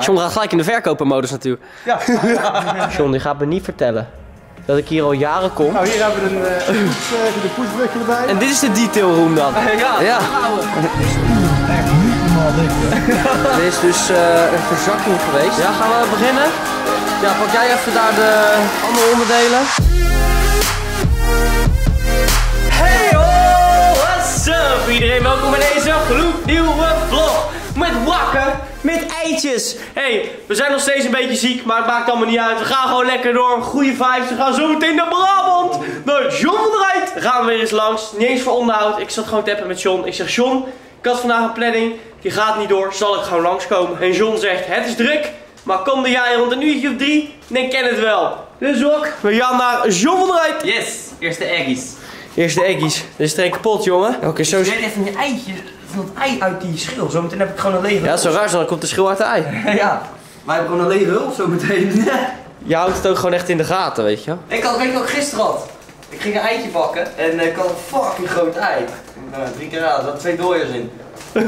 John gaat gelijk in de verkopermodus natuurlijk. Ja. John, die gaat me niet vertellen dat ik hier al jaren kom. Nou, hier hebben we een, eh, een poes, eh, erbij. En dit is de detail room dan. Ja. Ja. Dit is dus eh, een verzakking geweest. Ja, gaan we beginnen? Ja, pak jij even daar de andere onderdelen. Hey ho, what's up iedereen? Welkom bij deze gloednieuwe vlog. Met wakker, met eitjes. Hey, we zijn nog steeds een beetje ziek, maar het maakt allemaal niet uit. We gaan gewoon lekker door, goede vibes. We gaan zo meteen naar Brabant. Naar John van der Rijt. Gaan we weer eens langs. Niet eens voor onderhoud. Ik zat gewoon te appen met John. Ik zeg, John, ik had vandaag een planning. Die gaat niet door. Zal ik gewoon langskomen? En John zegt, het is druk. Maar kom de jij rond een uurtje of drie? Dan ken het wel. Dus ook, we gaan naar John van der Rijt. Yes, eerste eggies. Eerste eggies. Dit is er kapot, jongen. Oké, zo... Zet even een eitje van het ei uit die schil. Zometeen heb ik gewoon een lege Ja, zo raar, zo, dan komt de schil uit de ei. ja. Wij hebben gewoon een lege hulp zometeen. Je houdt het ook gewoon echt in de gaten, weet je. ik had, weet je wat ik gisteren had? Ik ging een eitje bakken en ik had een fucking groot ei. Nou, drie keer raad, er zaten twee dooiers in.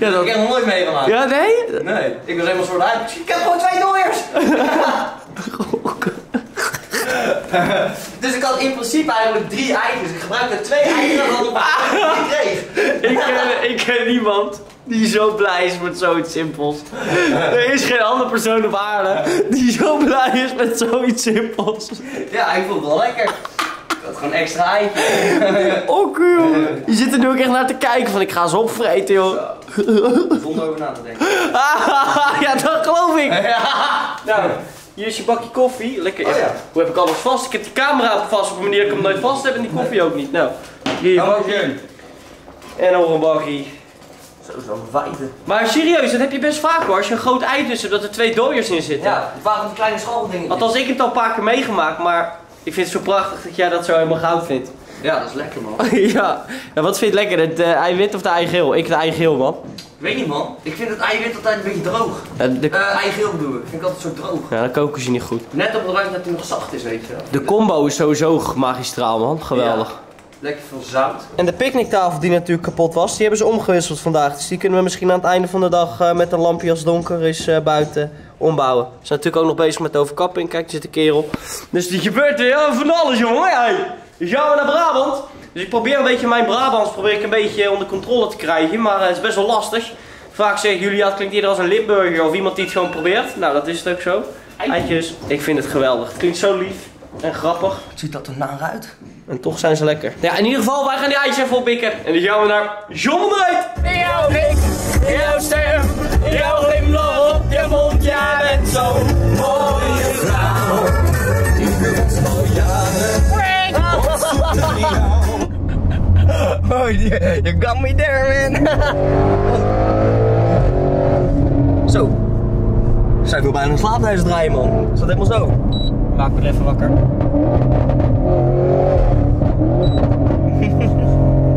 Ja, Dat heb ik echt nog nooit meegemaakt. Ja, nee? Nee, ik was helemaal soort uit. Ik heb gewoon twee dooiers! dus ik had in principe eigenlijk drie eitjes. Ik gebruikte twee eitjes dan ik maar kreeg. Ik ken, ik ken niemand die zo blij is met zoiets simpels. Er is geen andere persoon op aarde die zo blij is met zoiets simpels. Ja, ik vond het wel lekker. Ik had gewoon extra eitje. Oh, jongen. Je zit er nu ook echt naar te kijken van ik ga ze opvreten, joh. Zonder over na te denken. ja, dat geloof ik. Nou, hier is je bakje koffie. Lekker. Oh, ja. Hoe heb ik alles vast? Ik heb die camera vast op een manier dat ik hem nooit vast heb en die koffie ook niet. Nou, hier je Nou, bakje. En nog een bakje. Zo, zo'n wijde. Maar serieus, dat heb je best vaak hoor. Als je een groot ei tussen dat er twee dooiers in zitten. Ja, het waren die kleine schalendingen. Althans, ik heb het al een paar keer meegemaakt, maar ik vind het zo prachtig dat jij dat zo helemaal goud vindt. Ja, dat is lekker man. ja. ja, wat vind je lekkerder? Het eh, ei wit of de ei geel? Ik het ei geel, man. Ik weet niet man. Ik vind het eiwit altijd een beetje droog. Eh, de, Eh, eigeel bedoel ik. Ik vind ik altijd zo droog. ja, dan koken ze niet goed. Net op het randje dat hij nog zacht is, weet je wel. De combo is sowieso magistraal, man. Geweldig. Lekker veel zout. En de picknicktafel die natuurlijk kapot was, die hebben ze omgewisseld vandaag. Dus die kunnen we misschien aan het einde van de dag eh, met een lampje als het donker is eh, buiten ombouwen. We zijn natuurlijk ook nog bezig met de overkapping. Kijk, er zit een kerel. Dus die gebeurt er ja, van alles, jongen. Hey. Dus gaan we naar Brabant. Dus ik probeer een beetje mijn Brabants probeer ik een beetje onder controle te krijgen. Maar eh, het is best wel lastig. Vaak zeggen jullie, ja, het klinkt eerder als een Limburger of iemand die het gewoon probeert. Nou, dat is het ook zo. Eitjes, ik vind het geweldig. Het klinkt zo lief en grappig. Wat ziet dat er naar uit? En toch zijn ze lekker. Ja, in ieder geval, wij gaan die eitjes even oppikken. En dan gaan we naar John Rijt. Jouw blik, jouw stem, jouw glimlach op je mond. Jij bent zo mooie Oh, you got me there, man. zo. Zijn we bijna een slaaphuis draaien, man. Is dat helemaal zo? Maak me even wakker.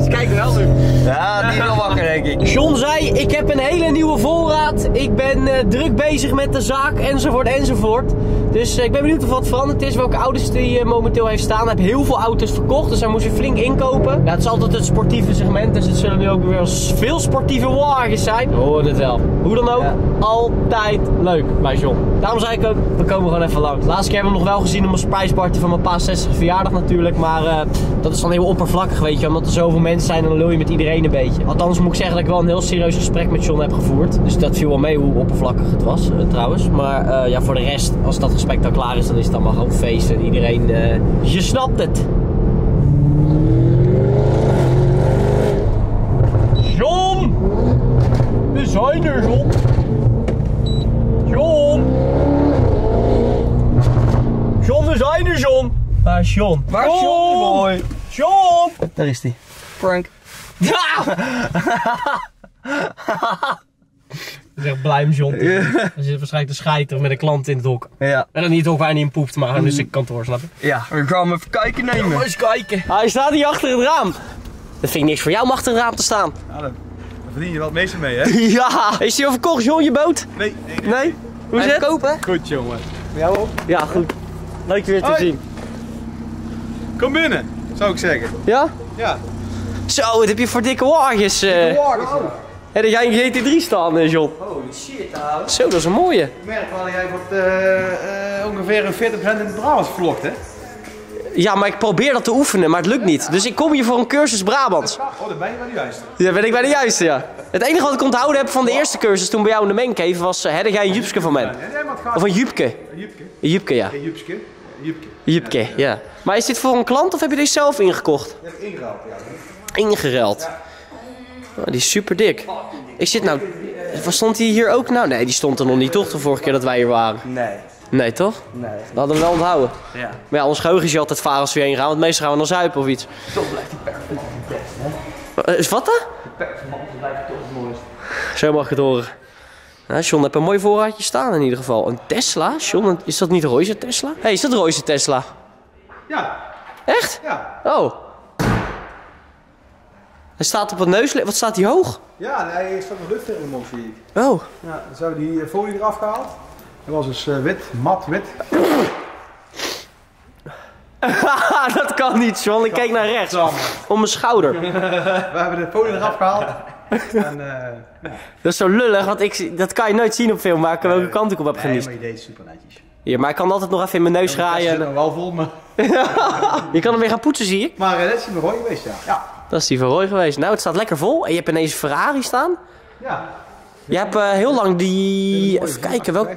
Ze kijken wel nu. Ja, die is wel wakker, denk ik. John zei, ik heb een hele nieuwe voorraad. Ik ben eh, druk bezig met de zaak, enzovoort, enzovoort. Dus eh, ik ben benieuwd of wat veranderd is. Welke auto's die hij momenteel heeft staan. Hij heeft heel veel auto's verkocht, dus hij moest weer flink inkopen. Ja, het is altijd het sportieve segment, dus het zullen nu ook weer veel sportieve wagens zijn. We horen het wel. Hoe dan ook, Ja. altijd leuk bij John. Daarom zei ik ook, we komen gewoon even langs. Laatste keer hebben we hem nog wel gezien op een surprise party van mijn pa's 60 verjaardag natuurlijk. Maar eh, dat is dan heel oppervlakkig, weet je. Omdat er zoveel mensen zijn, dan lul je met iedereen een beetje. Althans moet ik zeggen dat ik wel een heel serieus gesprek met John heb gevoerd. Dus dat viel wel mee hoe oppervlakkig het was, eh, trouwens. Maar eh, ja, voor de rest, als dat gesprek dan klaar is, dan is het allemaal gewoon feest. En iedereen, eh, je snapt het. John! We zijn er, John! John! John, we zijn er, John! Waar is John? Waar is John, boy? John! Daar is hij. Frank. Ik zeg blij met John. Hij zit waarschijnlijk te schijten met een klant in het hok. Ja. En dan niet het hok waar hij niet in poept, maar gewoon dus ik kantoor, snap je? Ja, we gaan hem even kijken nemen. eens kijken. Hij staat hier achter het raam. Dat vind ik niks voor jou om achter het raam te staan. Ja, dan verdien je wel het meeste mee, hè? Ja! Is die overkocht, John, je boot? Nee, nee. Nee? Hoe is het? kopen? Goed, jongen. Voor jou ook? Ja, goed. Leuk je weer te Hoi. zien. Kom binnen, zou ik zeggen. Ja? Ja. Zo, wat heb je voor dikke wagens? eh. Wagens. Hé, dat jij een GT3 staan, eh, John. Holy shit, ouwe. Zo, dat is een mooie. Ik merk wel, jij wordt eh, eh, ongeveer een 40% in de Brabants vlogt, hè? Ja, maar ik probeer dat te oefenen, maar het lukt niet. Dus ik kom hier voor een cursus Brabants. Oh, dat ben je wel de juiste. Ja, ben ik bij de juiste, ja. Het enige wat ik onthouden heb van de eerste cursus toen bij jou in de Mancave was... dat jij een Jupske van gaat... Of een Jupke. Een Jupke. Een Jupke, ja. Een Jupske. Jupke. Jupke, ja. Maar is dit voor een klant of heb je deze zelf ingekocht? Dat heb ik ingehaald, ja. Ingereld. Oh, die is super dik. Ik zit nou... Wat stond die hier ook nou? Nee, die stond er nog niet toch de vorige keer dat wij hier waren? Nee. Nee, toch? Nee. Dat hadden we wel onthouden. Ja. Maar ja, ons geheugen is je altijd vaar als we heen gaan, want meestal gaan we dan zuipen of iets. Toch blijft die performance het best, hè? Eh, Is wat dan? De performance blijft toch het mooiste. Zo mag ik het horen. Ja, John heeft een mooi voorraadje staan in ieder geval. Een Tesla? John, is dat niet Royce Tesla? Hé, hey, is dat Royce Tesla? Ja, Echt? ja. Oh. Hij staat op het neus. Wat staat hij hoog? Ja, nee, hij staat nog lucht in hem op, zie ik. Oh. Ja, dan zou die eh, folie eraf gehaald. Dat was dus eh, wit, mat wit. Dat kan niet, John. Ik keek naar rechts. Om mijn schouder. We hebben de folie eraf gehaald. En, eh Dat is zo lullig, want ik, dat kan je nooit zien op film ik welke kant ik op heb nee, geniest. maar je deed super netjes. Hier, maar ik kan altijd nog even in mijn neus Hij graaien. zit nog wel vol, maar... Je kan hem weer gaan poetsen, zie ik. Maar uh, dat is nog mooi geweest, ja. Ja. Dat is die van Roy geweest. Nou, het staat lekker vol. En je hebt ineens een Ferrari staan. Ja. Je hebt eh, heel lang die... Even kijken, welk,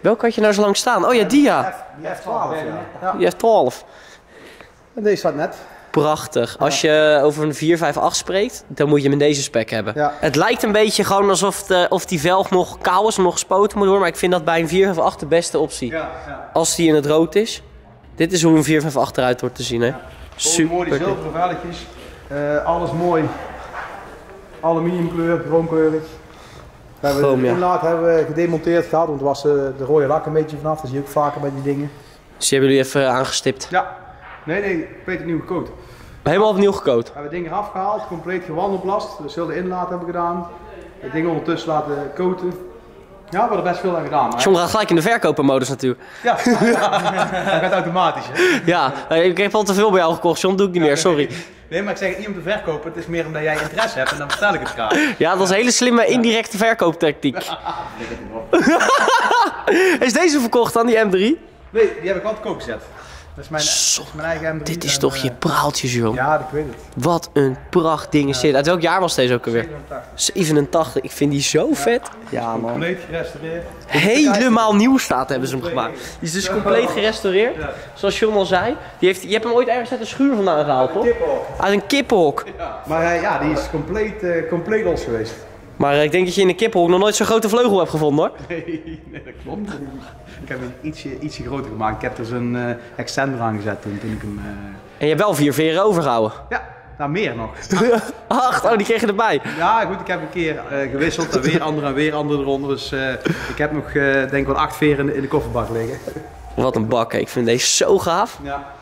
welke had je nou zo lang staan? Oh ja, die ja. Die F12, ja. Die heeft 12. En deze staat net. Prachtig. Als je over een 458 spreekt, dan moet je hem in deze spec hebben. Ja. Het lijkt een beetje gewoon alsof de, of die velg nog kaal is, nog gespoten moet worden. Maar ik vind dat bij een 458 de beste optie. Ja, ja. Als die in het rood is. Dit is hoe een 458 eruit wordt te zien, hè. Super mooi, die zilveren velletjes. Eh, alles mooi. Aluminiumkleur, chroomkleurig. We hebben Chroom, ja. inlaat hebben we gedemonteerd gehad, want er was eh, de rode lak een beetje vanaf. Dat zie je ook vaker bij die dingen. Dus die hebben jullie even aangestipt. Ja. Nee, nee, compleet nieuw gekookt. Helemaal opnieuw gecoat. We hebben dingen eraf gehaald, compleet gewandelblast. Dus heel de inlaat hebben we gedaan. De dingen ondertussen laten coaten. Ja, we hebben er best veel aan gedaan. John gaat gelijk in de verkopermodus natuurlijk. Ja, dat gaat automatisch. Hè? Ja, eh, ik heb al te veel bij jou gekocht, John. Doe ik niet meer, sorry. Nee, maar ik zeg het niet om te verkopen. Het is meer omdat jij interesse hebt en dan vertel ik het graag. Ja, dat is een hele slimme indirecte verkooptechniek. Is deze verkocht dan, die M3? Nee, die heb ik wel te koop gezet. Dat is mijn, is mijn eigen M3. Dit is en, toch eh, je praaltjes, joh. Ja, ik weet het. Wat een pracht ding is dit. Uit welk jaar was deze ook alweer? 87. Ik vind die zo vet. Ja, man. Compleet gerestaureerd. Helemaal nieuw staat hebben ze hem gemaakt. Die is dus compleet gerestaureerd. Zoals John al zei. Die heeft, je hebt hem ooit ergens uit een schuur vandaan gehaald, toch? Uit een kippenhok. Maar eh, ja, die is compleet, eh, compleet los geweest. Maar eh, ik denk dat je in een kippenhok nog nooit zo'n grote vleugel hebt gevonden, hoor. Nee, nee, dat klopt. Ik heb hem ietsje, ietsje groter gemaakt. Ik heb er zo'n eh, extender aan gezet toen, toen ik hem... eh, En je hebt wel vier veren overgehouden. Ja, nou meer nog. Acht, oh, die kreeg je erbij. Ja, goed, ik heb een keer gewisseld en weer andere en weer andere eronder. Dus ik heb nog, denk ik wel acht veren in de, in de kofferbak liggen. Wat een bak, hè. ik vind deze zo gaaf. Ja.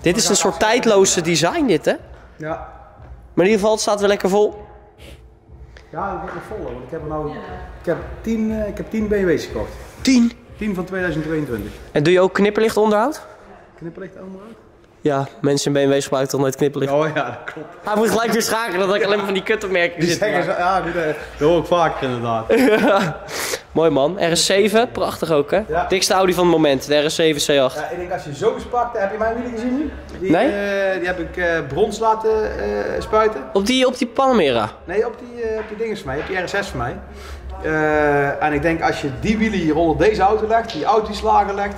Dit is een soort tijdloze design, dit, hè? Ja. Maar in ieder geval, het staat weer lekker vol. Ja, dat wordt nog vol, want ik heb er nou... Ik heb tien, eh, ik heb tien BMW's gekocht. 10. 10 van 2022. En doe je ook knipperlichtonderhoud? Knipperlicht onderhoud? Ja, mensen in BMW gebruiken toch nooit knipperlicht. Oh ja, dat klopt. Hij moet gelijk weer schakelen dat ik alleen maar van die kutopmerkingen Die zit. ja, goed, eh, dat hoor ik vaker inderdaad. Mooi man. RS7, prachtig ook hè. Ja. Dikste Audi van het moment, de RS7 C8. Ja, ik denk als je zo spakt, heb je mijn wielen gezien nu? Die, Nee. eh, die heb ik eh, brons laten spuiten. Op die, op die Panamera. Nee, op die, op die dingen van mij, op die RS6 van mij. En ik denk als je die wielen hier onder deze auto legt, die autoslagen legt.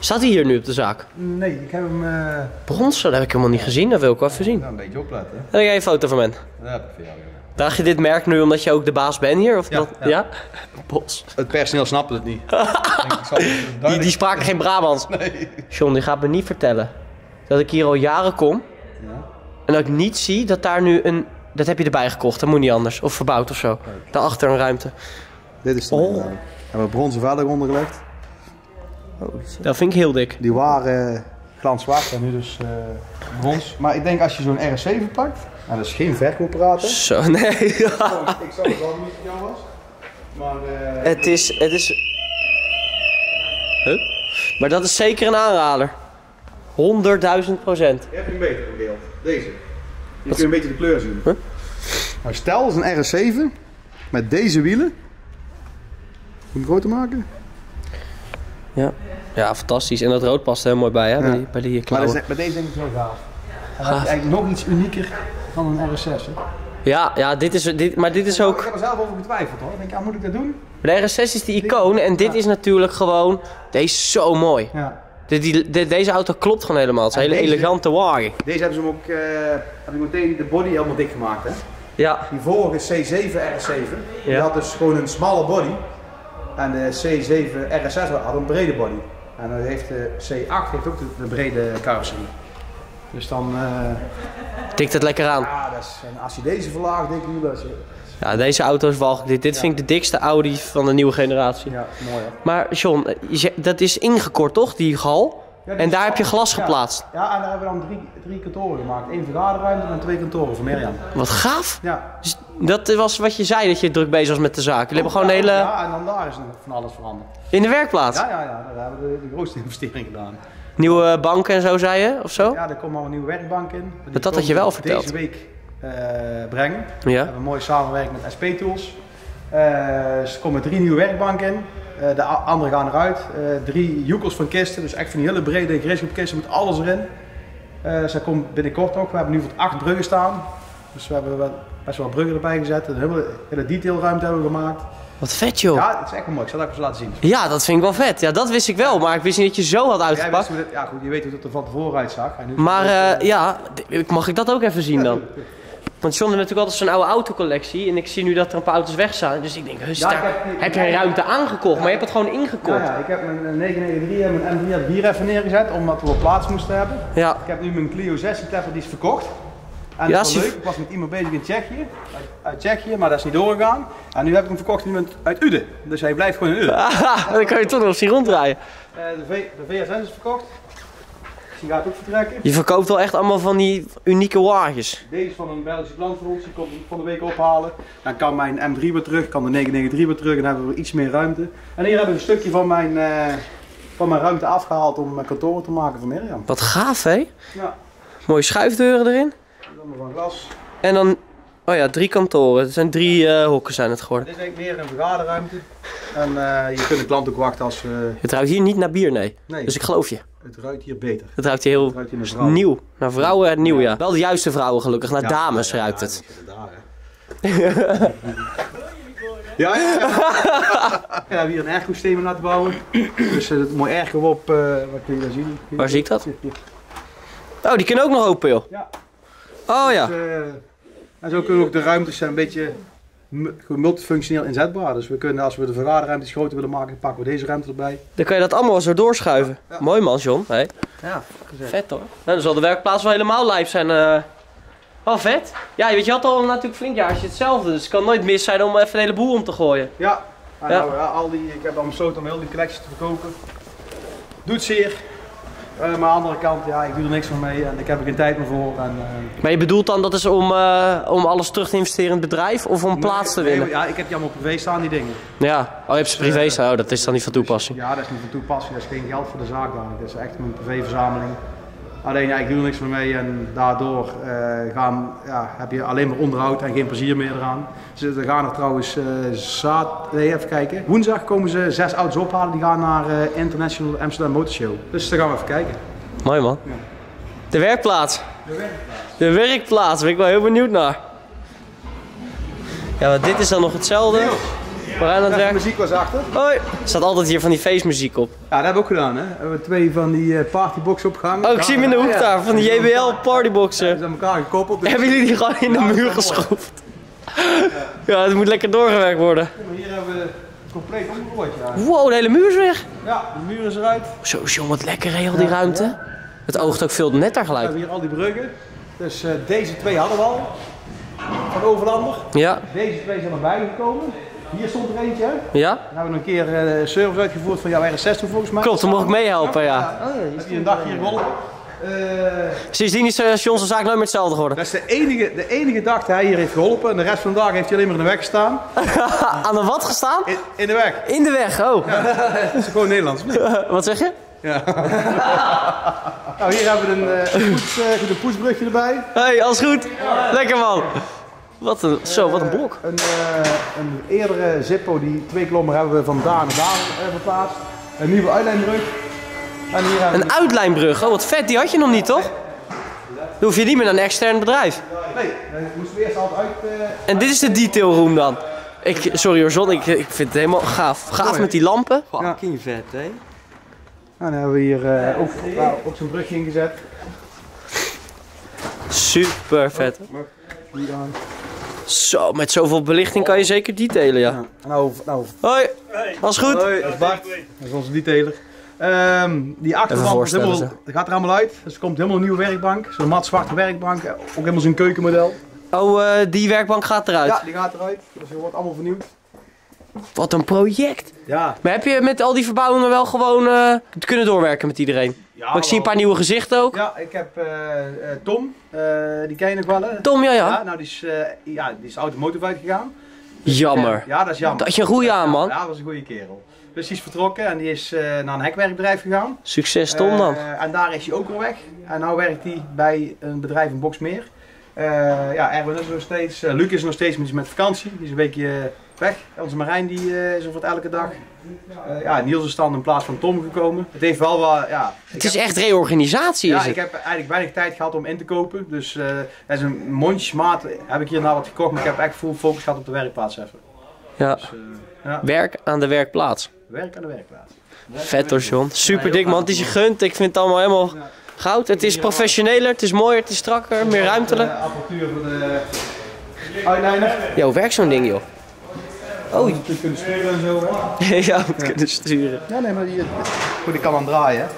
Staat hij hier nu op de zaak? Nee, ik heb hem eh, Brons, dat heb ik helemaal niet gezien. Dat wil ik wel even zien. nou, een beetje opletten. En dan ga je een foto van men. Dat heb ik voor jou. ja. Draag je dit merk nu omdat je ook de baas bent hier? Of Ja, dat, ja. ja? Bos. Het personeel snapt het niet. Ik denk, ik zal het Die, die spraken geen Brabants. Nee. John, die gaat me niet vertellen dat ik hier al jaren kom en dat ik niet zie dat daar nu een. Dat heb je erbij gekocht, dat moet niet anders. Of verbouwd of zo. Daarachter een ruimte. Dit is de Oh. We hebben bronzen velg ondergelegd. Dat vind ik heel dik. Die waren eh, glanszwart en nu dus eh, brons. Maar ik denk als je zo'n RS7 pakt, nou, dat is geen verkooppraten. Zo, nee. ik zou het wel het jou was. Maar eh, het is. Het is. Huh? Maar dat is zeker een aanrader. 100.000 procent. je hebt een betere beeld. Deze. Je kunt een beetje de kleur zien. Nou, stel, het is een RS7 met deze wielen. Moet ik hem groter maken? Ja. ja, fantastisch. En dat rood past er heel mooi bij, hè? Bij Ja. die, bij die Maar klauwen. dat is- bij deze denk ik wel gaaf. Je eigenlijk nog iets unieker dan een RS6. Hè? Ja, ja dit is, dit, maar dit is Ik ook... heb er zelf over getwijfeld hoor. Ik denk, ja, moet ik dat doen? De RS6 is die icoon en dit is natuurlijk gewoon... Deze is zo mooi. Ja. De, die, de- deze auto klopt gewoon helemaal. Het is een En hele deze- elegante wagen. Deze hebben ze hem ook, eh heb ik meteen de body helemaal dik gemaakt hè. Ja, Die vorige C7 RS7, die Ja. had dus gewoon een smalle body. En de C7 RS6 had een brede body. En dan heeft de C8 heeft ook de, de brede carrosserie. Dus dan, eh, tikt het lekker aan. ja, dat is, en als je deze verlaagt, denk ik dat is, Ja, deze auto is walgelijk. Dit, dit vind ik de dikste Audi van de nieuwe generatie. ja, mooi hè. Maar John, je dat is ingekort toch, die gal? Ja, En daar heb je glas geplaatst. Ja, en daar hebben we dan drie, drie kantoren gemaakt. Eén vergaderruimte en twee kantoren voor Mirjam. Wat gaaf. Ja. Dus dat was wat je zei, dat je druk bezig was met de zaak. Jullie hebben gewoon een hele... Ja, en dan daar is nog van alles veranderd. In de werkplaats. Ja, ja, ja, daar hebben we de, de grootste investering gedaan. Nieuwe banken en zo, zei je? Of zo? Ja, er komt al een nieuwe werkbank in. Die Dat had komen je wel we verteld. Deze week eh, brengen. We Ja. hebben mooi samenwerking met SP Tools. Eh er komen drie nieuwe werkbanken in. Eh, de andere gaan eruit. Eh, drie joekels van kisten, dus echt van die hele brede kisten met alles erin. Eh zij komt binnenkort ook. We hebben nu voor acht bruggen staan. Dus we hebben wel- best wel bruggen erbij gezet. Een hele, hele detailruimte hebben we gemaakt. Wat vet, joh. Ja. Ja, het is echt wel mooi. Ik zal dat even laten zien. dat vind ik wel vet. Ja, dat wist ik wel, maar ik wist niet dat je zo had uitgepakt. dit- ja, goed, je weet hoe het er van tevoren uitzag. Maar ja, mag ik dat ook even zien dan? Want John heeft natuurlijk altijd zo'n oude autocollectie en ik zie nu dat er een paar auto's weg staan. Dus ik denk, Ja, ik heb- heb je een ruimte aangekocht, maar je hebt het gewoon Ja, ingekort. ja, ik heb mijn eh, 993 en mijn M3 heb ik hier even neergezet, omdat we wel plaats moesten hebben. Ja, Ik heb nu mijn Clio 16 Teffer, die is verkocht. En Ja, dat is wel leuk, ik was met iemand bezig in Tsjechië, uit, uit Tsjechië, maar dat is niet doorgegaan. En nu heb ik hem verkocht aan iemand uit Uden, dus hij blijft gewoon in Uden. Haha, dan kan je toch nog zien ronddraaien. Eh, de, v, de VSN is verkocht, die gaat ook vertrekken. Je verkoopt wel echt allemaal van die unieke wagens. Deze is van een Belgische klant van ons, die komt van de week ophalen. Dan kan mijn M3 weer terug, kan de 993 weer terug en dan hebben we iets meer ruimte. En hier hebben we een stukje van mijn, eh, van mijn ruimte afgehaald om mijn kantoor te maken voor Mirjam. Wat gaaf, hè? Ja, Mooie schuifdeuren erin. allemaal van glas. En dan, oh ja, drie kantoren. Het zijn drie eh, hokken zijn het geworden. Dit is eigenlijk meer een vergaderruimte. En eh, je kunt de klant ook wachten als... Het ruikt hier niet naar bier, nee. nee, Dus ik geloof je. Het ruikt hier beter. Het ruikt hier heel Het ruikt hier naar vrouwen. nieuw. Naar vrouwen en nieuw, ja. Wel de juiste vrouwen gelukkig. Naar dames ruikt ja, het. ja. Ja, ja, we hebben hier een airco-systeem laten bouwen. Dus eh, het mooi ergo op, eh, wat kun je daar zien? Waar zie ik dat? Oh, die kunnen ook nog open, joh. Ja. Oh ja. Dus, eh, en zo kunnen ook de ruimtes zijn een beetje multifunctioneel inzetbaar. Dus we kunnen, als we de vergaderruimtes groter willen maken, pakken we deze ruimte erbij. Dan kan je dat allemaal zo doorschuiven. Ja. Mooi man, John. Hey. Ja, Vet hoor. Nou, dan zal de werkplaats wel helemaal live zijn. eh. Oh, vet. Ja, weet je, had al natuurlijk flink jaartje hetzelfde. Dus het kan nooit mis zijn om even een hele boel om te gooien. Ja. Nou, ja, al die, ik heb dan besloten om heel die collecties te verkopen. Doet zeer. Eh, maar aan de andere kant, ja, ik doe er niks van mee en ik heb er geen tijd meer voor. En, eh, Maar je bedoelt dan dat is om, eh, om alles terug te investeren in het bedrijf of om plaats te nee, winnen? Ja, ik heb die allemaal privé staan, die dingen. Ja. Oh, je hebt ze privé staan. Oh, dat is dan niet van toepassing. Ja, dat is niet van toepassing, dat is geen geld voor de zaak daar. Dat is echt mijn privéverzameling. Alleen ja, ik doe er niks meer mee en daardoor eh, gaan, ja, heb je alleen maar onderhoud en geen plezier meer eraan. Ze gaan er trouwens eh zaad, nee, even kijken. Woensdag komen ze zes auto's ophalen, die gaan naar eh, International Amsterdam Motor Show. Dus daar gaan we even kijken. Mooi man. Ja. De werkplaats. De werkplaats. De werkplaats, daar ben ik wel heel benieuwd naar. Ja, want dit is dan nog hetzelfde. We gaan aan het De muziek was achter. Hoi. Er staat altijd hier van die feestmuziek op. Ja, dat hebben we ook gedaan hè. We hebben twee van die eh, partyboxen opgehangen. Oh, ik zie hem in de hoek daar, van de JBL Die partyboxen. zijn elkaar gekoppeld. Dus Hebben jullie die gewoon in de muur geschroefd? Ja, het moet lekker doorgewerkt worden. hier hebben we compleet omgegooid. Ja. Wow, de hele muur is weg. ja, de muur is eruit. Zo, jong, wat lekker hè, al die ruimte. Het oogt ook veel netter We gelijk. hebben hier al die bruggen. Dus eh, deze twee hadden we al. Van Overlander. Ja, Deze twee zijn erbij gekomen. Hier stond er eentje. ja. Dan hebben we een keer eh service uitgevoerd van jouw RS6 volgens mij. Klopt, dan mocht ik meehelpen, ja. Oh, ja. Heb je een dag hier geholpen. Eh, Sindsdien is uh, John zijn zaak nooit meer hetzelfde geworden. dat is de enige, de enige dag dat hij hier heeft geholpen. En de rest van de dag heeft hij alleen maar in de weg gestaan. Aan de wat gestaan? In, in de weg. In de weg, oh. Dat is gewoon Nederlands. Wat zeg je? Ja. nou, hier hebben we een, eh, een, poets, eh, een poetsbrugje erbij. Hey, alles goed? Lekker man. Wat een, zo, wat een blok. Een, eh, een eerdere Zippo, die twee klommen hebben we van daar naar daar eh, verplaatst. Een nieuwe uitlijnbrug. En hier hebben we... Een uitlijnbrug, oh wat vet, die had je nog niet toch? Dan hoef je niet meer naar een extern bedrijf. Nee, dan moesten we eerst altijd uit... eh, En dit is de detail room dan. Ik, sorry hoor, John, ik, ik vind het helemaal gaaf. Gaaf met die lampen. Fucking vet, hè? En dan hebben we hier eh, ook, nou, ook zo'n brugje ingezet. Super vet. Die dan. Zo, met zoveel belichting kan je zeker detailen, ja. Ja. Nou, nou, Hoi, alles goed? Hoi, dat is Bart. Dat is onze detailer. Ehm, die is helemaal, dat gaat er allemaal uit. Dus er komt helemaal een nieuwe werkbank. Zo'n mat zwarte werkbank. Ook helemaal zo'n keukenmodel. Oh, eh, die werkbank gaat eruit. Ja, die gaat eruit. Dus die wordt allemaal vernieuwd. Wat een project. Ja. Maar heb je met al die verbouwingen wel gewoon eh, kunnen doorwerken met iedereen? Ja Want ik zie een paar nieuwe gezichten ook. Ja, ik heb eh, eh, Tom. eh, die ken je nog wel hè? Tom, ja, Ja, ja. nou die is, eh ja, die is automotive uitgegaan. Jammer. Ja, dat is jammer. Dat had je een goeie aan, man. Ja, dat was een goede kerel. Dus die is vertrokken en die is naar een hekwerkbedrijf gegaan. Succes Tom dan. En daar is hij ook weer weg. En nu werkt hij bij een bedrijf in Boksmeer. Ja, Erwin is nog steeds. Luc is nog steeds, maar met vakantie. Die is een weekje weg. Onze Marijn die, eh, is er voor het elke dag. Eh, ja, Niels is dan in plaats van Tom gekomen. Het heeft wel wat, ja... ik Het is heb- echt reorganisatie ja, is ik het. heb eigenlijk weinig tijd gehad om in te kopen. Dus dat is een mondjesmaat heb ik hier nou wat gekocht. Maar ik heb echt full focus gehad op de werkplaats even. Ja. Dus, ja, Werk aan de werkplaats. werk aan de werkplaats. Vet hoor John. Super dik man. Het is je gunt. Ik vind het allemaal helemaal goud. Het is professioneler, het is mooier, het is strakker, meer ruimtelijk. Apparatuur voor de hoe werkt zo'n ding joh? Oh, Je kunt kunnen sturen en zo. Hè? ja, we kunnen sturen. Ja, nee, maar die, goed, die kan dan draaien.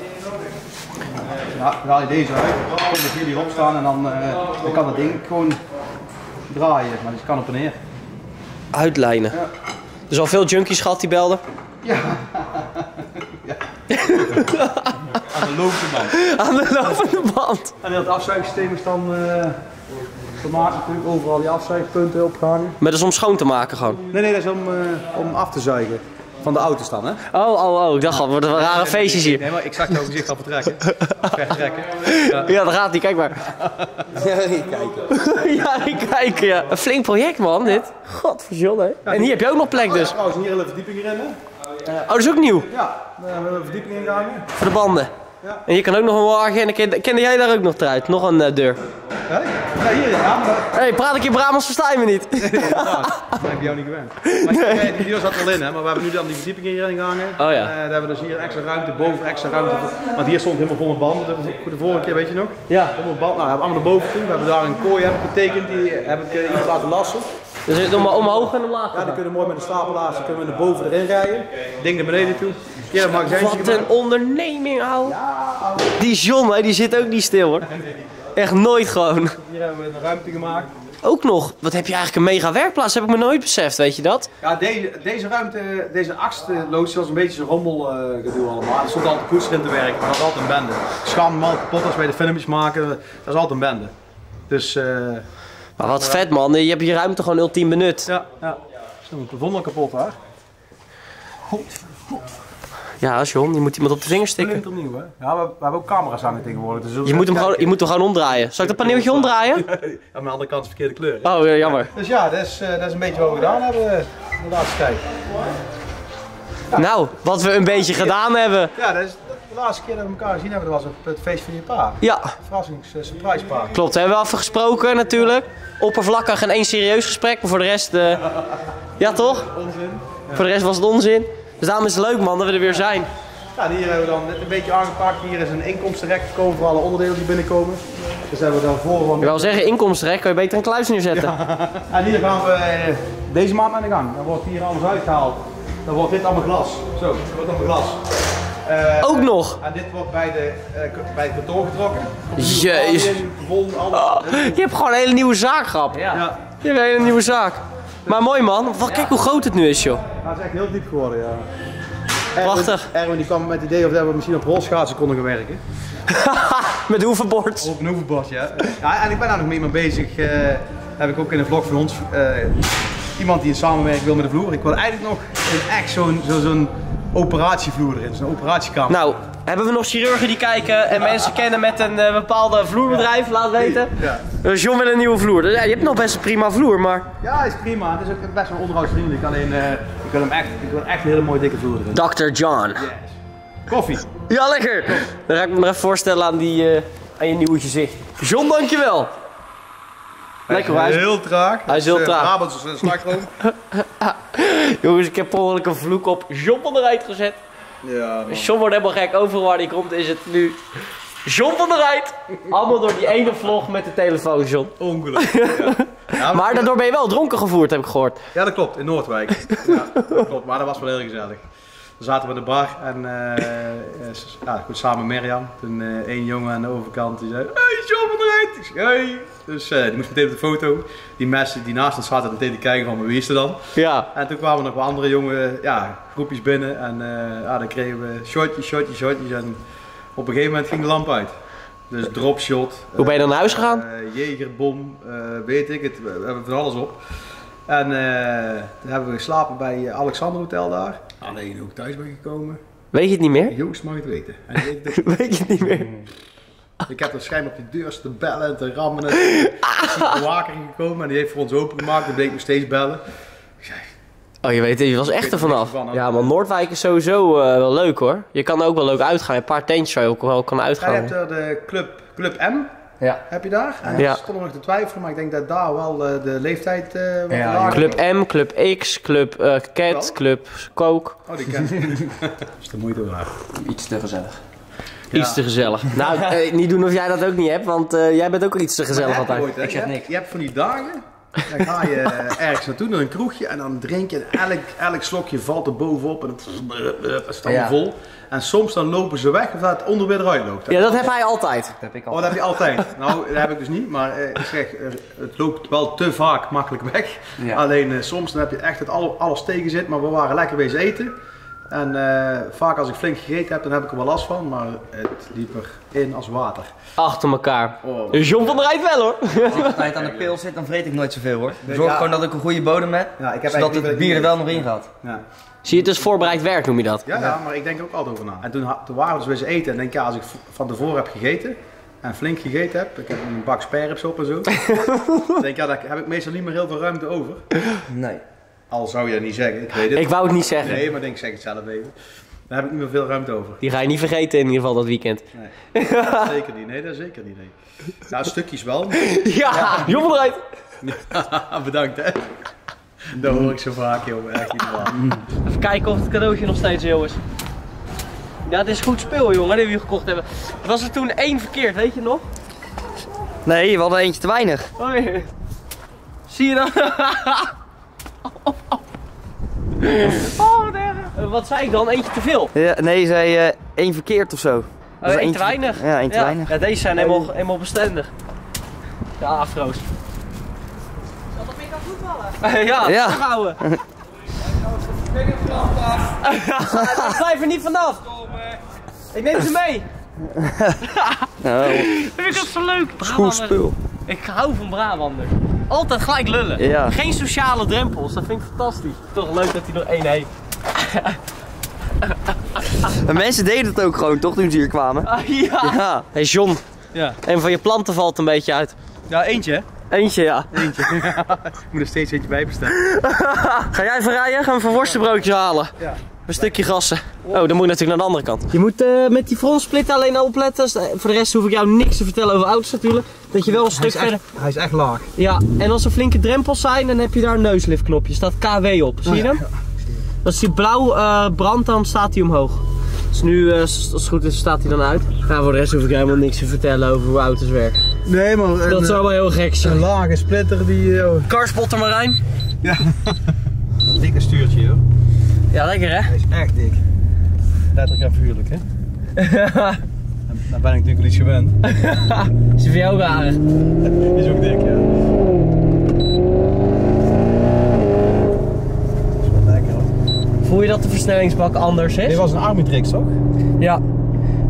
Ja, dan haal je deze uit, dan kun je hier hierop staan en dan, eh, dan kan dat ding gewoon draaien. Maar die kan op en neer. Uitlijnen. Ja. Dus al veel junkies gehad die belden. Aan de lopende band. Aan de lopende band. En het afzuigsysteem is dan uh, gemaakt natuurlijk overal die afzuigpunten opgehangen. Maar dat is om schoon te maken gewoon. Nee, nee, dat is om, eh, om af te zuigen. Van de auto's dan, hè? Oh, oh, oh. Ik dacht al, worden wel rare feestjes hier. Nee, maar ik zag jouw gezicht al vertrekken. Vertrekken. Ja, daar gaat hij. Kijk maar. Ja, kijken. Ja, ik kijk. Ja. Een flink project man, dit. Godverdomme. hè. En hier heb je ook nog plek dus. Trouwens, hier een verdieping in, hè? Oh, dat is ook nieuw. Ja, daar hebben we een verdieping ingehangen. Voor de banden. Ja. En je kan ook nog een wagen en dan kende jij daar ook nog eruit. Nog een eh, deur. Ja, ja hier, ja, Hé, hey, praat ik in Brabants, versta je me niet. Ja, dat heb ik jou niet gewend. Maar eh, die deur zat er al in, hè? maar we hebben nu dan die verdieping hierin gehangen. Oh ja. Eh, daar hebben we dus hier extra ruimte, boven extra ruimte. Want hier stond helemaal vol met banden, dat was de vorige keer, weet je nog? Ja. Helemaal band, nou, we hebben allemaal naar boven toe. We hebben daar een kooi heb ik getekend, die heb ik eh, iemand laten lassen. Dus het om, omhoog en omlaag. Ja, die kunnen mooi met een stapelaars, dan kunnen we naar boven erin rijden. Ding naar beneden toe. Magazijntje Wat een onderneming, ouwe. Die John, hè, die zit ook niet stil, hoor. Echt nooit gewoon. Hier hebben we een ruimte gemaakt. Ook nog. Wat heb je eigenlijk een mega werkplaats? Heb ik me nooit beseft, weet je dat? Ja, deze, deze ruimte, deze achtste loods was een beetje zo'n rommelgedoe allemaal. Er stond altijd een poetser in te werken, maar dat was altijd een bende. Schaam me altijd kapot als wij de filmpjes maken, dat is altijd een bende. Dus eh, Maar wat vet, man. Je hebt je ruimte gewoon ultiem benut. ja, ja. Het plafond al kapot hè? Ja, John, je moet iemand op de vinger stikken. Splinternieuw hè? Ja, we, we hebben ook camera's hangen tegenwoordig. Dus Je moet hem gewoon, je moet hem gewoon omdraaien. Zal ik dat paneeltje omdraaien? Aan de andere kant is verkeerde kleur. Oh, ja, jammer. Dus ja, dat is, eh, dat is een beetje wat we gedaan hebben eh, de laatste tijd. Nou, wat we een beetje gedaan hebben. Ja, dat is de laatste keer dat we elkaar gezien hebben, dat was op het feest van je pa. Ja, Verrassings, uh, surprise pa. klopt. We hebben wel even gesproken natuurlijk. Oppervlakkig en één serieus gesprek. Maar voor de rest... eh, Ja, toch? Onzin. Voor de rest was het onzin. Dus daarom is het leuk, man, dat we er weer zijn. Ja, hier hebben we dan net een beetje aangepakt. Hier is een inkomstenrek gekomen voor alle onderdelen die binnenkomen. Dus hebben we daarvoor van... Ik wil zeggen, inkomstenrecht kan je beter een kluis neerzetten. En hier gaan we eh, deze maand aan de gang. Dan wordt hier alles uitgehaald. Dan wordt dit allemaal glas. Zo, dat wordt allemaal glas. Eh, Ook nog. En dit wordt bij, de, eh, bij het kantoor getrokken. Jezus. Alles. Je hebt gewoon een hele nieuwe zaak gehad. Ja. Je hebt een hele nieuwe zaak. Maar mooi man. Wat, kijk hoe groot het nu is, joh. Nou, het is echt heel diep geworden, ja. Erwin- Prachtig. Erwin die kwam met het idee of dat we misschien op rolschaatsen konden gaan werken. Met hoevenbord. Op een hoevenbord, ja. ja. En ik ben daar nog mee mee bezig. eh, heb ik ook in een vlog van ons. eh, iemand die een samenwerking wil met de vloer. Ik wil eigenlijk nog een echt zo'n zo, zo'n operatievloer erin, zo'n operatiekamer. Nou, Hebben we nog chirurgen die kijken en mensen kennen met een eh, bepaalde vloerbedrijf, laat weten. Ja. Dus John wil een nieuwe vloer. Dus, ja, je hebt nog best een prima vloer, maar... Ja, is prima. Het is ook best wel onderhoudsvriendelijk. Alleen, eh, ik wil hem echt, ik wil echt een hele mooie dikke vloer erin. Dr. John. Yes. Koffie. Ja, lekker. Dan ga ik me nog even voorstellen aan, die, eh, aan je nieuwe gezicht. John, dankjewel. Lekker, hij is... heel traag. Hij is heel eh, traag. Brabants is slagroom. Jongens, ik heb per ongeluk een vloek op John van der Rijt gezet. ja, man. John wordt helemaal gek. Overal waar hij komt is het nu John van der Rijt. Allemaal door die ene vlog met de telefoon, John. Ongelooflijk. Ja. Ja, Maar daardoor ben je wel dronken gevoerd, heb ik gehoord. Ja, dat klopt, in Noordwijk. Ja, dat klopt, maar dat was wel heel gezellig. Dan zaten we in de bar en eh, eh, ja, goed, samen met Mirjam. Toen eh één jongen aan de overkant die zei: Hey, John van der Rijt! Ik Hey! Dus die moest meteen op de foto. Die mensen die naast ons zaten meteen te kijken van wie is er dan. Ja. En toen kwamen nog wat andere jongen, ja, groepjes binnen. En ja, dan kregen we shotjes, shotjes, shotjes. En op een gegeven moment ging de lamp uit. Dus dropshot. Hoe ben je dan naar huis gegaan? eh, jegerbom, eh, weet ik het. We hebben van alles op. En eh, toen hebben we geslapen bij Alexander Hotel daar. Alleen ook thuis ben gekomen. Weet je het niet meer? Joost mag het weten. Weet het ook. Weet je het niet meer? ik heb er schijnbaar op die deur te bellen en te rammen. En is een bewaker gekomen en die heeft voor ons opengemaakt. Die bleek nog steeds bellen. Ik zei, Oh, je weet, je was echt er vanaf. van? Ja, maar Noordwijk is sowieso eh, wel leuk hoor. Je kan ook wel leuk uitgaan. Een paar tentjes waar je ook wel kan Ja, je uitgaan. hebt er de Club, Club M, Ja. heb je daar. En Ja. ik stond er nog te twijfelen, maar ik denk dat daar wel eh, de leeftijd eh wat Ja, Club M, Club X, Club eh, Cat, Wel? Club Coke. Oh, die ken ik. Dat is de moeite waard. Iets te gezellig. Iets te gezellig. Nou, eh, niet doen of jij dat ook niet hebt, want eh, jij bent ook iets te gezellig altijd. Ik zeg niks. je hebt van die dagen, dan ga je eh, ergens naartoe naar een kroegje en dan drink je en elk, elk slokje valt er bovenop en het is Ja. vol. En soms dan lopen ze weg of dat het onder weer eruit loopt. Ja, dat heb hij altijd. Dat heb ik Oh, al. dat heb je altijd. Nou, dat heb ik dus niet, maar eh, ik zeg, het loopt wel te vaak makkelijk weg. Ja. Alleen eh, soms dan heb je echt dat alle- alles tegen zit, maar we waren lekker bezig eten. En eh, vaak als ik flink gegeten heb, dan heb ik er wel last van, maar het liep erin als water. Achter elkaar. Oh. John van der Rijt wel hoor. Als ik altijd aan de pil zit, dan vreet ik nooit zoveel hoor. Zorg Ja. gewoon dat ik een goede bodem heb, Ja, ik heb zodat eigenlijk het bier er wel nog in gaat. Ja. Zie je, het is voorbereid werk noem je dat. Ja, ja, maar ik denk er ook altijd over na. En toen, toen waren we dus weer eens eten en denk ik, ja, als ik van tevoren heb gegeten en flink gegeten heb, ik heb een bak sperrips op en zo, dan denk ik, ja, daar heb ik meestal niet meer heel veel ruimte over. Nee. Al zou je dat niet zeggen, ik weet het. Ik wou het niet zeggen. Nee, maar ik denk, zeg het zelf even. Daar heb ik niet meer veel ruimte over. Die ga je niet vergeten in ieder geval dat weekend. Nee, zeker niet. Nee, dat zeker niet. Nee. Nou, stukjes wel. Ja, der Rijt. Bedankt, hè. Dat hoor ik zo vaak, joh. Echt niet normaal. Even kijken of het cadeautje nog steeds heel is. Ja, het is goed speel, jongen, die we hier gekocht hebben. Was er toen één verkeerd, weet je nog? Nee, we hadden eentje te weinig. Oh, nee. Zie je dan? oh, wat erg. Eh, Wat zei ik dan? Eentje te veel? Ja, nee, zei eh één verkeerd of zo. Oh, één te eentje- weinig? Ja, één te ja. weinig. Ja, deze zijn helemaal, helemaal bestendig. De afro's. Zal dat weer kan voetballen? ja, Ja. houden. Blijf er niet vanaf. Ik neem ze mee. Nou, Vind ik dat zo leuk. spul. Ik hou van Brabanders. Altijd gelijk lullen. Ja. Geen sociale drempels. Dat vind ik fantastisch. Toch leuk dat hij nog één heeft. En mensen deden het ook gewoon, toch, toen ze hier kwamen? Ah, ja. Ja. Hey John, Ja. een van je planten valt een beetje uit. Ja, eentje, hè. Eentje, ja. Eentje. ik moet er steeds eentje bij bestellen. Ga jij even rijden? Gaan we even worstenbroodjes halen? Ja. Een stukje gassen. Oh, dan moet je natuurlijk naar de andere kant. Je moet eh, met die frontsplit alleen opletten. Voor de rest hoef ik jou niks te vertellen over auto's natuurlijk. Dat je wel een stuk verder... Hij is echt laag. Ja, en als er flinke drempels zijn, dan heb je daar een neusliftknopje. Staat KW op. Zie je hem? Als die blauw eh, brandt, dan staat hij omhoog. Dus nu, eh, als het goed is, staat hij dan uit. Nou, voor de rest hoef ik helemaal niks te vertellen over hoe auto's werken. Nee, een, Dat zou wel heel gek een zijn. lage splitter die... oh. Karspotter Marijn. Dikke stuurtje, joh. Ja, lekker hè? Hij is echt dik. Letterlijk en vuurlijk, hè? Dan ben ik natuurlijk iets gewend. Is voor jou? Die is ook dik, ja. Dat is wel lekker, hoor. Voel je dat de versnellingsbak anders is? Dit was een Army-tricks, toch? Ja.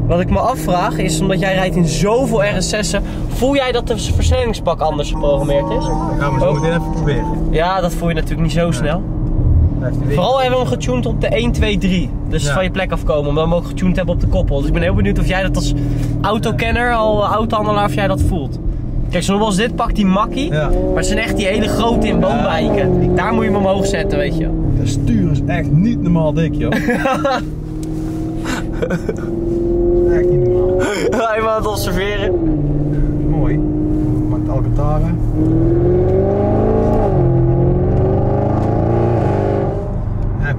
Wat ik me afvraag is, omdat jij rijdt in zoveel RS6'en, voel jij dat de versnellingsbak anders geprogrammeerd is? Dan gaan we zo Oh. meteen even proberen. Ja, dat voel je natuurlijk niet zo snel. Hij Vooral hebben we hem getuned op de 1, 2, 3. Dus Ja. van je plek afkomen, omdat we hem ook getuned hebben op de koppel. Dus ik ben heel benieuwd of jij dat als autokenner, al autohandelaar, of jij dat voelt. Kijk, zoals dit pakt die makkie. Ja. Maar het zijn echt die hele grote in boomwijken. Daar moet je hem omhoog zetten, weet je. De stuur is echt niet normaal dik, joh. echt niet normaal. Even aan het observeren. Mooi. Maakt Alcantara.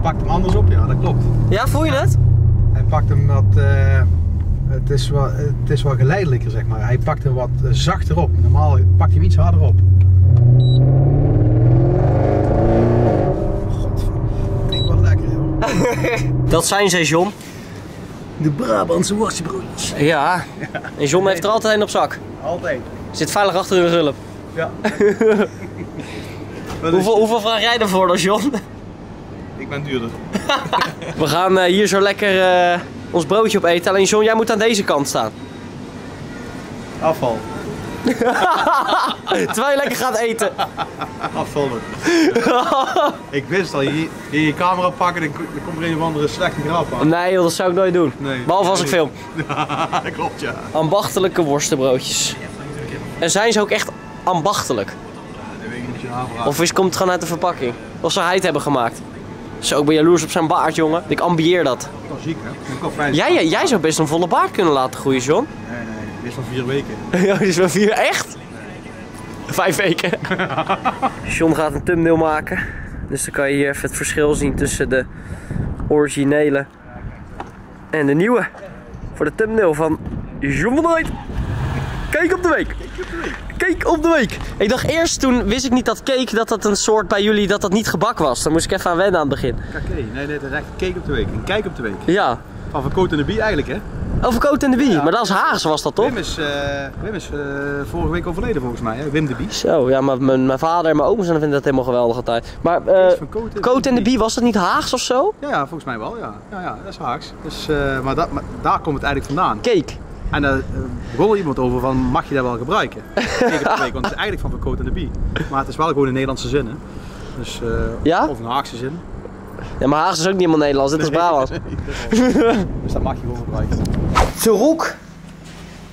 Pakt hem anders op, ja, dat klopt. Ja, voel je het? Hij pakt hem wat. eh, het, is wat het is wat geleidelijker, zeg maar. Hij pakt hem wat zachter op. Normaal pakt hij hem iets harder op. Godver. Klinkt wel lekker, joh. Dat zijn ze, John. De Brabantse worstbroodjes. Ja. En John heeft er altijd een op zak. Altijd. Zit veilig achter hun gulp. Ja. Hoeveel, hoeveel vraag jij ervoor dan, John? Duurder. We gaan eh, hier zo lekker eh, ons broodje op eten. Alleen John, jij moet aan deze kant staan. Afval. Terwijl je lekker gaat eten. Afvallen. ik wist al, je, je je camera pakken, dan, dan komt er een of andere slechte grap aan. Nee joh, dat zou ik nooit doen. Nee. Behalve als ik film. klopt, ja. Ambachtelijke worstenbroodjes. En zijn ze ook echt ambachtelijk? Of is, komt het gewoon uit de verpakking? Of ze hij het hebben gemaakt? Zo, ik ben jaloers op zijn baard, jongen. Ik ambieer dat. wel ziek, hè? Ik ben. Jij, jij, jij zou best een volle baard kunnen laten groeien, John. Nee, nee, dit is van vier weken. Ja, die is wel vier. Echt? Vijf weken. John gaat een thumbnail maken. Dus dan kan je hier even het verschil zien tussen de originele en de nieuwe. Voor de thumbnail van John van. Kijk op de week. Kijk op de week. Ik dacht eerst, toen wist ik niet dat cake, dat dat een soort bij jullie, dat dat niet gebak was. Dan moest ik even aan wennen aan het begin. Kijk, nee, nee, dat is echt cake op de week. Een kijk op de week. Ja. Van Coat en de Bie eigenlijk, hè? Over Coat en de Bie. Maar dat is Haags was dat toch? Wim is, eh, Wim is eh, vorige week overleden volgens mij, hè? Wim de Bie. Zo, ja, maar mijn, mijn vader en mijn oom vinden dat helemaal geweldig altijd. Maar eh is van Coat en Coat en de de Bie, was dat niet Haags of zo? Ja, ja, volgens mij wel, ja. Ja, ja, dat is Haags. Dus, eh, maar, dat, maar daar komt het eigenlijk vandaan. Cake. En daar uh, begon iemand over van, mag je dat wel gebruiken? Want het is eigenlijk van Coat en de Bie. Maar het is wel gewoon in Nederlandse zin, hè? Dus, eh, Ja? Of een Haagse zin. Ja, maar Haags is ook niet helemaal Nederlands, dit is Brabant. dus dat mag je gewoon gebruiken. Terug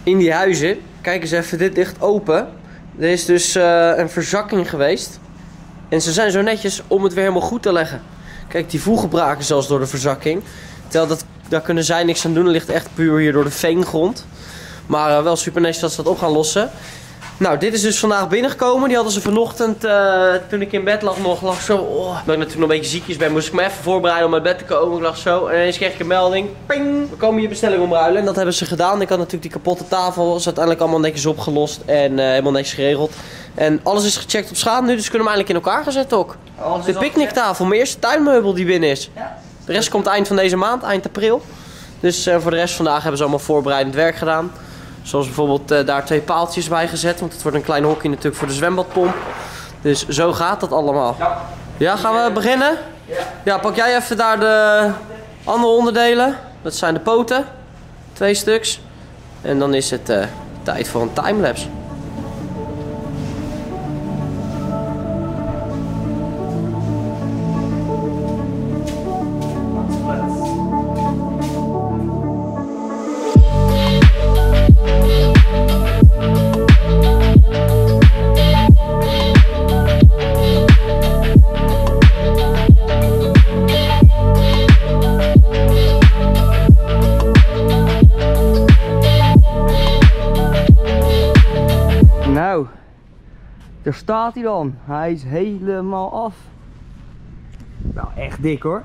in die huizen. Kijk eens even, dit ligt open. Er is dus eh, een verzakking geweest. En ze zijn zo netjes om het weer helemaal goed te leggen. Kijk, die voegen braken zelfs door de verzakking. Terwijl dat, daar kunnen zij niks aan doen. Dat ligt echt puur hier door de veengrond. Maar eh, wel super netjes dat ze dat op gaan lossen. Nou, dit is dus vandaag binnengekomen. Die hadden ze vanochtend, eh, toen ik in bed lag nog, lag zo... Oh, ik natuurlijk nog een beetje ziekjes ben, moest ik me even voorbereiden om uit bed te komen. Ik lag zo en ineens kreeg ik een melding. Ping! We komen je bestelling omruilen. En dat hebben ze gedaan. Ik had natuurlijk die kapotte tafel. is uiteindelijk allemaal netjes opgelost en eh, helemaal netjes geregeld. En alles is gecheckt op schade nu, dus we kunnen hem eigenlijk in elkaar gaan zetten ook. De picknicktafel, mijn eerste tuinmeubel die binnen is. De rest komt eind van deze maand, eind april. Dus eh, voor de rest vandaag hebben ze allemaal voorbereidend werk gedaan. Zoals bijvoorbeeld eh, daar twee paaltjes bij gezet. Want het wordt een klein hokje natuurlijk voor de zwembadpomp. Dus zo gaat dat allemaal. Ja, ja gaan we beginnen? Ja. Ja, pak jij even daar de andere onderdelen. Dat zijn de poten. Twee stuks. En dan is het eh, tijd voor een timelapse. Daar staat hij dan. Hij is helemaal af. Nou, echt dik hoor.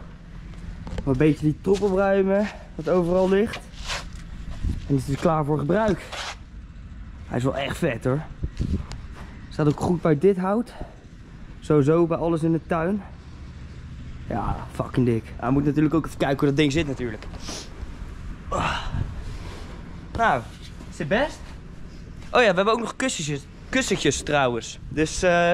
Een beetje die top opruimen, wat overal ligt. En is dus klaar voor gebruik. Hij is wel echt vet hoor. Staat ook goed bij dit hout. Sowieso bij alles in de tuin. Ja, fucking dik. Hij moet natuurlijk ook even kijken hoe dat ding zit natuurlijk. Ah. Nou, is het best? Oh ja, we hebben ook nog kussentjes, kussentjes trouwens. Dus eh,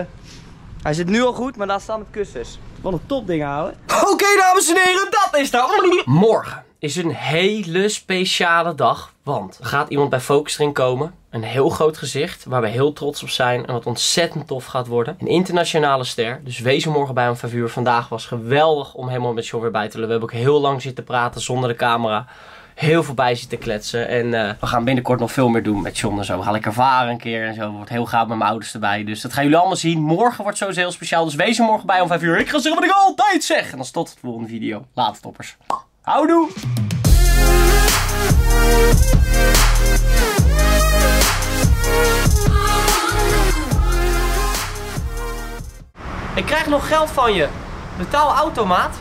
hij zit nu al goed, maar daar staan het kussens. Wat een topding houden. Oké, dames en heren, dat is daar. Morgen is een hele speciale dag. Want er gaat iemand bij Focus erin komen. Een heel groot gezicht waar we heel trots op zijn. En wat ontzettend tof gaat worden. Een internationale ster. Dus wees er morgen bij om 5 uur. Vandaag was geweldig om helemaal met John weer bij te lullen. We hebben ook heel lang zitten praten zonder de camera heel veel bij zitten kletsen. En eh, we gaan binnenkort nog veel meer doen met John en zo. We gaan lekker varen een keer en zo. Wordt heel gaaf met mijn ouders erbij. Dus dat gaan jullie allemaal zien. Morgen wordt sowieso heel speciaal. Dus wees er morgen bij om 5 uur. Ik ga zeggen wat ik altijd zeg. En dan tot de volgende video. Later toppers. Houdoe! Ik krijg nog geld van je. Betaal automaat.